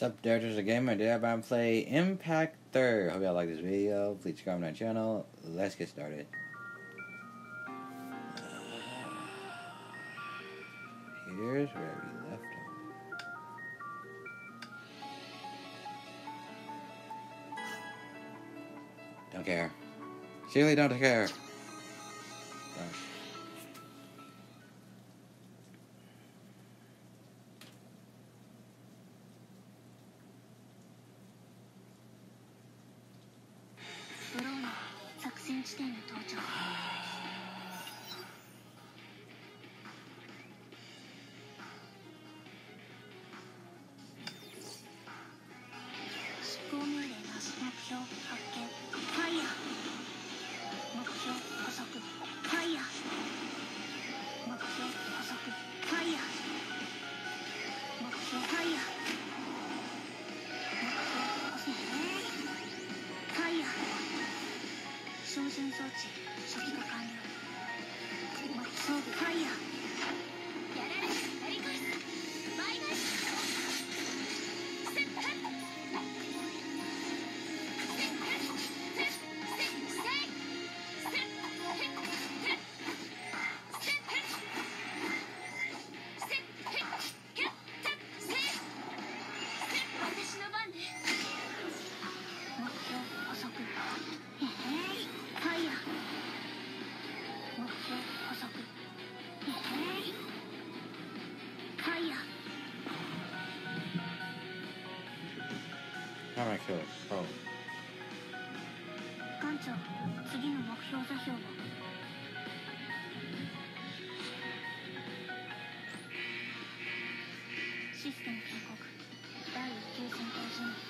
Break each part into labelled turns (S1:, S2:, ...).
S1: Sup there, there's a game today I'm about to play Impact 3rd. Hope y'all like this video. Please subscribe to my channel. Let's get started. Here's where we left. Don't care. Surely don't care.
S2: 地点へ到着。処理が完了。艦長、次の目標座標は？システム警告。第1級戦闘準備。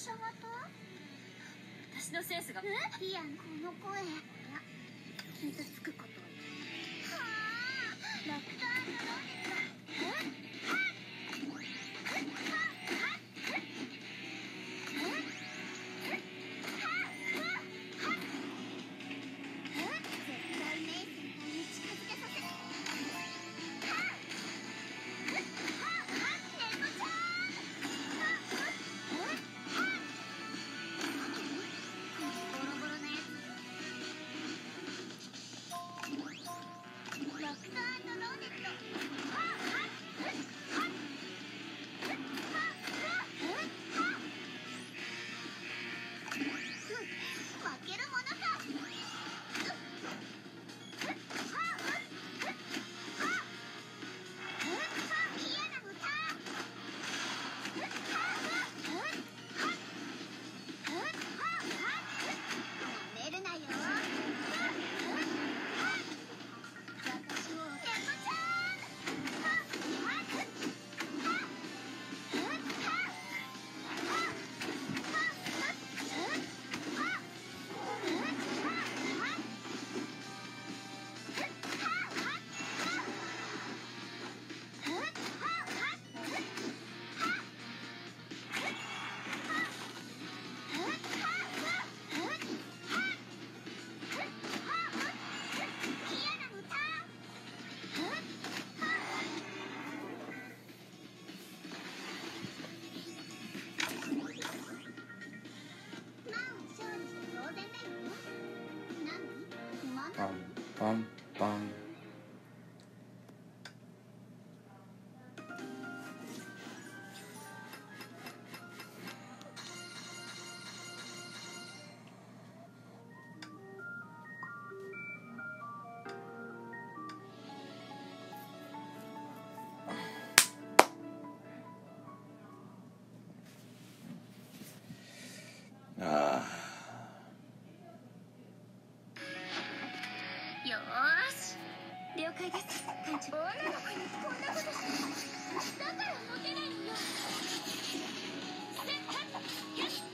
S3: 様と私のセンスが。
S2: え？いやこの声。いや傷つくこと。はあ。楽団の bum, bum, bum. よし。了
S4: 解です。艦長。女の子にこんなことしない。だからモテないのよ。せっかっ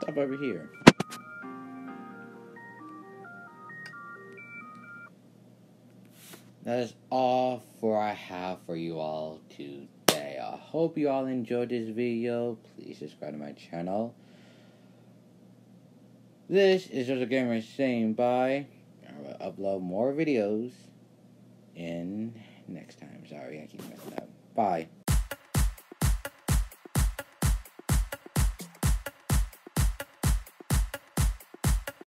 S1: Stop over here. That is all for I have for you all today. I hope you all enjoyed this video. Please subscribe to my channel. This is just a gamer saying bye. I will upload more videos in next time. Sorry, I keep messing up. Bye.